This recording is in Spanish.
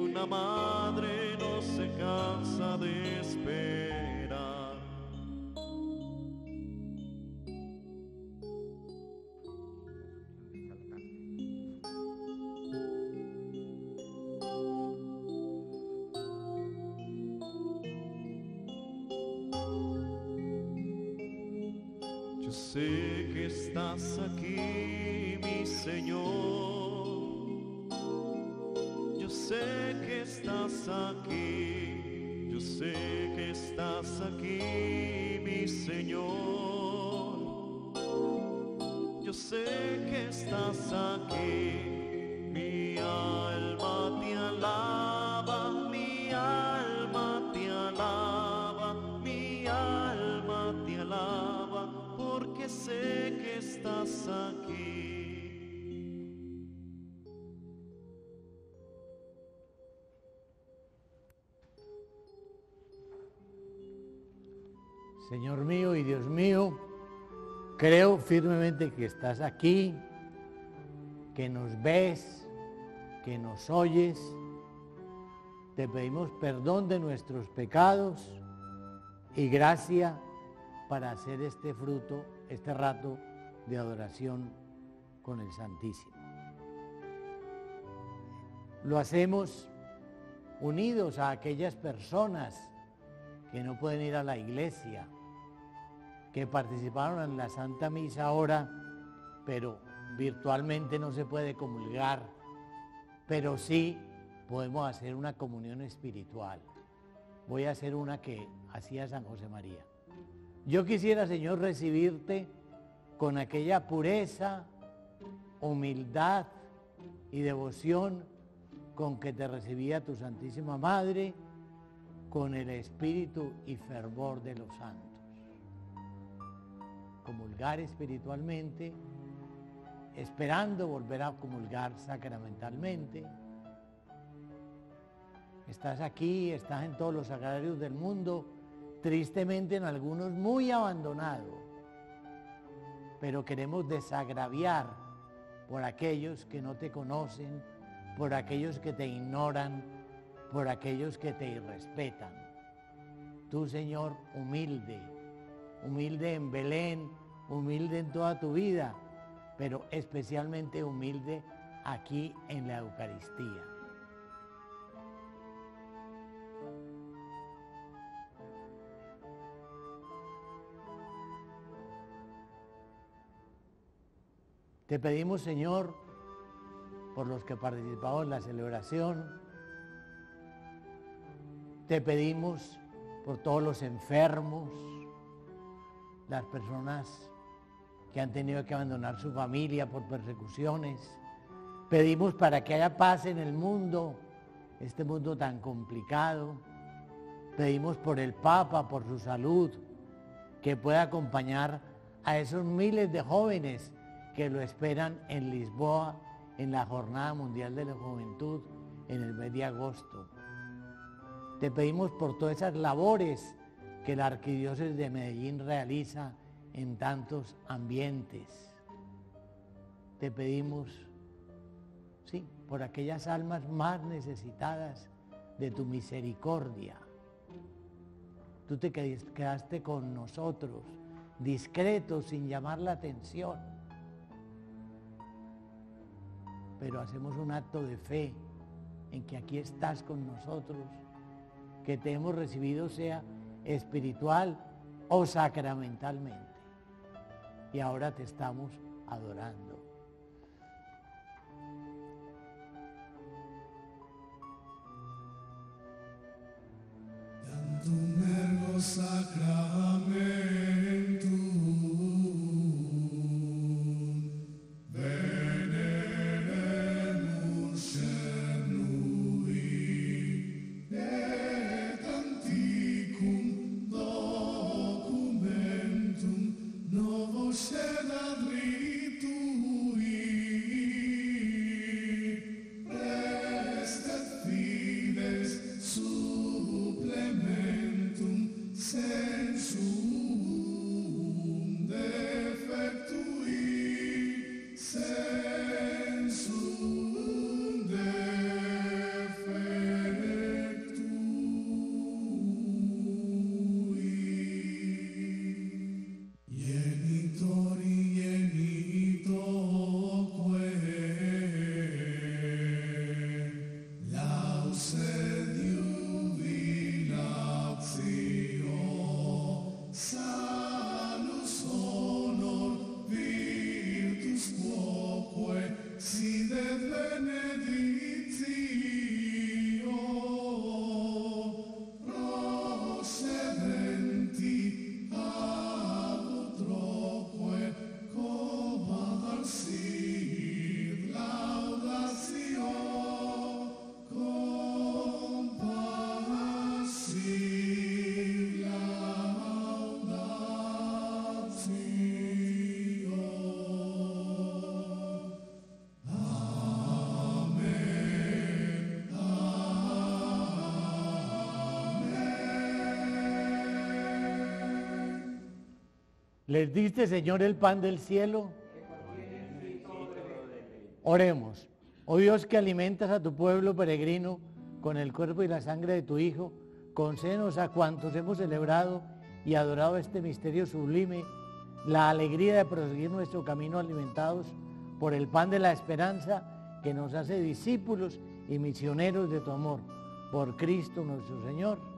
Una madre no se cansa de esperar. Yo sé que estás aquí, mi Señor. Sé que estás aquí. Yo sé que estás aquí, mi Señor. Yo sé que estás aquí. Mi alma Señor mío y Dios mío, creo firmemente que estás aquí, que nos ves, que nos oyes. Te pedimos perdón de nuestros pecados y gracia para hacer este fruto, este rato de adoración con el Santísimo. Lo hacemos unidos a aquellas personas que no pueden ir a la iglesia, que participaron en la Santa Misa ahora, pero virtualmente no se puede comulgar, pero sí podemos hacer una comunión espiritual. Voy a hacer una que hacía San José María. Yo quisiera, Señor, recibirte con aquella pureza, humildad y devoción con que te recibía tu Santísima Madre, con el espíritu y fervor de los santos. Comulgar espiritualmente, esperando volver a comulgar sacramentalmente. Estás aquí, estás en todos los sagrarios del mundo, tristemente en algunos muy abandonados, pero queremos desagraviar por aquellos que no te conocen, por aquellos que te ignoran, por aquellos que te irrespetan. Tú, Señor, humilde, humilde en Belén, humilde en toda tu vida, pero especialmente humilde aquí en la Eucaristía. Te pedimos, Señor, por los que participamos en la celebración, te pedimos por todos los enfermos, las personas que han tenido que abandonar su familia por persecuciones. Pedimos para que haya paz en el mundo, este mundo tan complicado. Pedimos por el Papa, por su salud, que pueda acompañar a esos miles de jóvenes que lo esperan en Lisboa en la Jornada Mundial de la Juventud en el mes de agosto. Te pedimos por todas esas labores que la Arquidiócesis de Medellín realiza en tantos ambientes. Te pedimos, sí, por aquellas almas más necesitadas de tu misericordia. Tú te quedaste con nosotros, discretos, sin llamar la atención. Pero hacemos un acto de fe en que aquí estás con nosotros que te hemos recibido sea espiritual o sacramentalmente. Y ahora te estamos adorando. Les diste, Señor, el pan del cielo. Oremos. Oh Dios que alimentas a tu pueblo peregrino con el cuerpo y la sangre de tu Hijo, concédenos a cuantos hemos celebrado y adorado este misterio sublime, la alegría de proseguir nuestro camino alimentados por el pan de la esperanza que nos hace discípulos y misioneros de tu amor. Por Cristo nuestro Señor.